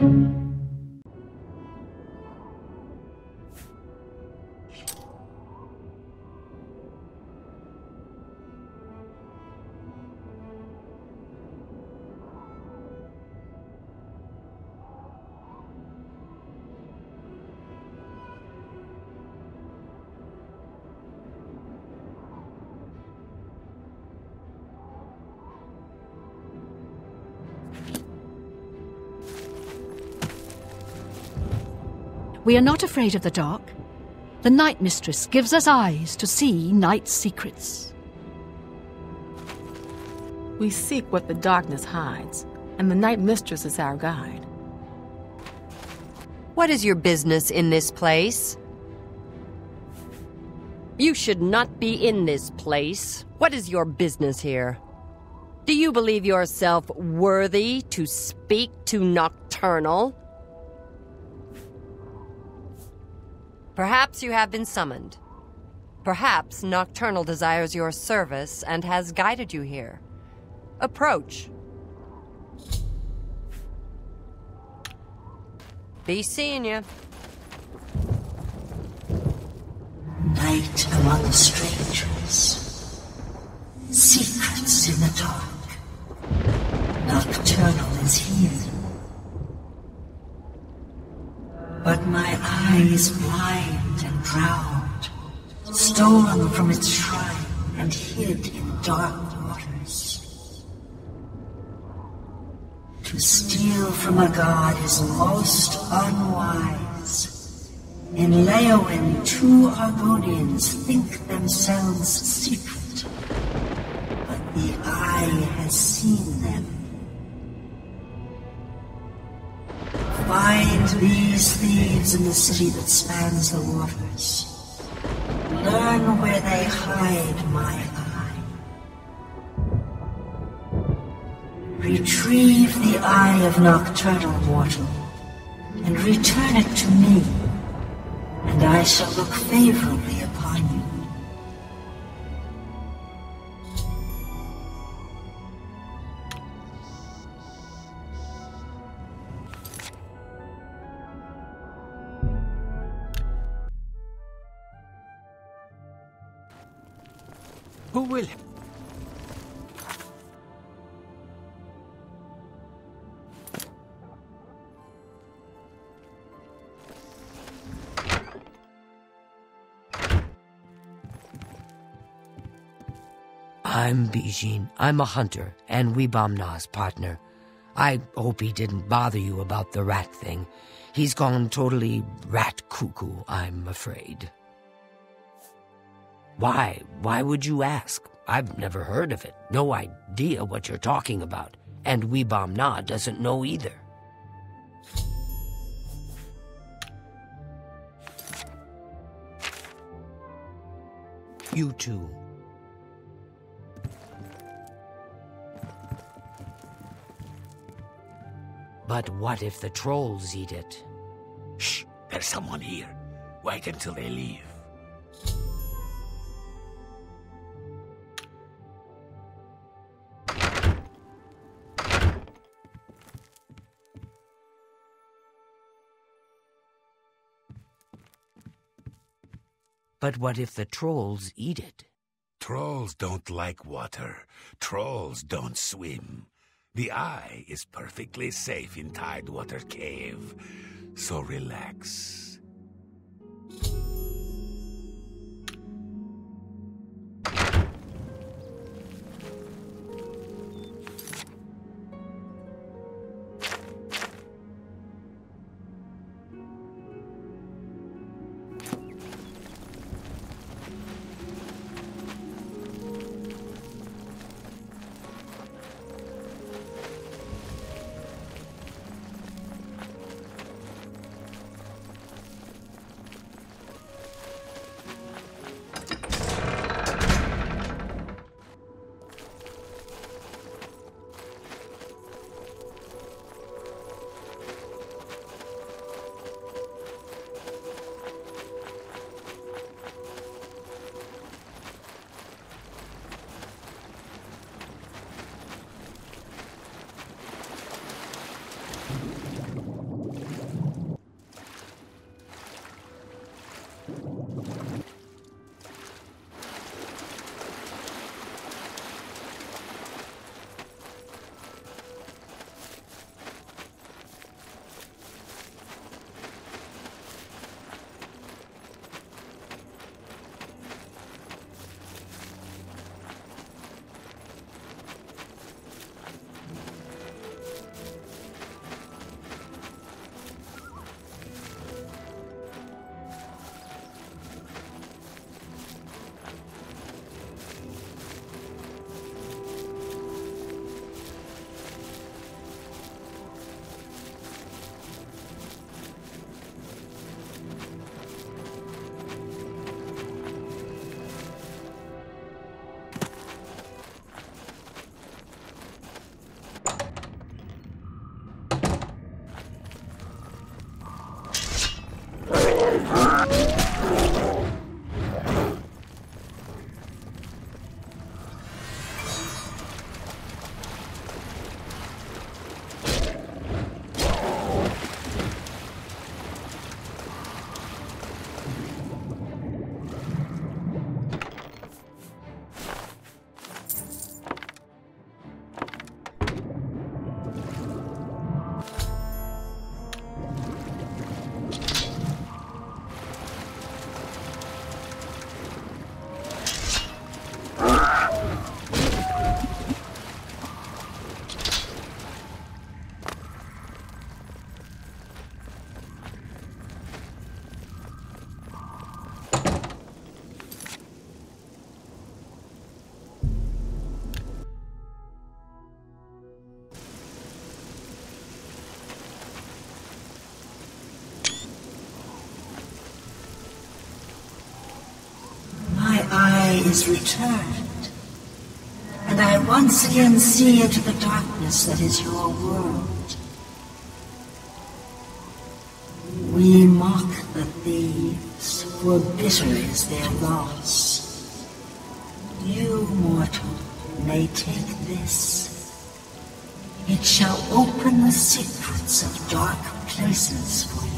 you We are not afraid of the dark. The Night Mistress gives us eyes to see night's secrets. We seek what the darkness hides, and the Night Mistress is our guide. What is your business in this place? You should not be in this place. What is your business here? Do you believe yourself worthy to speak to Nocturnal? Perhaps you have been summoned. Perhaps Nocturnal desires your service and has guided you here. Approach. Be seeing you. Night among the strangers. Secrets in the dark. Nocturnal is here. But my eye is blind and drowned, stolen from its shrine and hid in dark waters. To steal from a god is most unwise. In Leyawiin, two Argonians think themselves secret, but the eye has seen them Find these thieves in the city that spans the waters. Learn where they hide my eye. Retrieve the eye of nocturnal mortal, and return it to me, and I shall look favorably upon you. Who will? I'm Bejeenu. I'm a hunter and Weebam-Na's partner. I hope he didn't bother you about the rat thing. He's gone totally rat cuckoo, I'm afraid. Why? Why would you ask? I've never heard of it. No idea what you're talking about. And Weebam-Na doesn't know either. You too. But what if the trolls eat it? Shh, there's someone here. Wait until they leave. But what if the trolls eat it? Trolls don't like water. Trolls don't swim. The eye is perfectly safe in Tidewater Cave. So relax. Is returned, and I once again see into the darkness that is your world. We mock the thieves, for bitter is their loss. You, mortal, may take this. It shall open the secrets of dark places for you.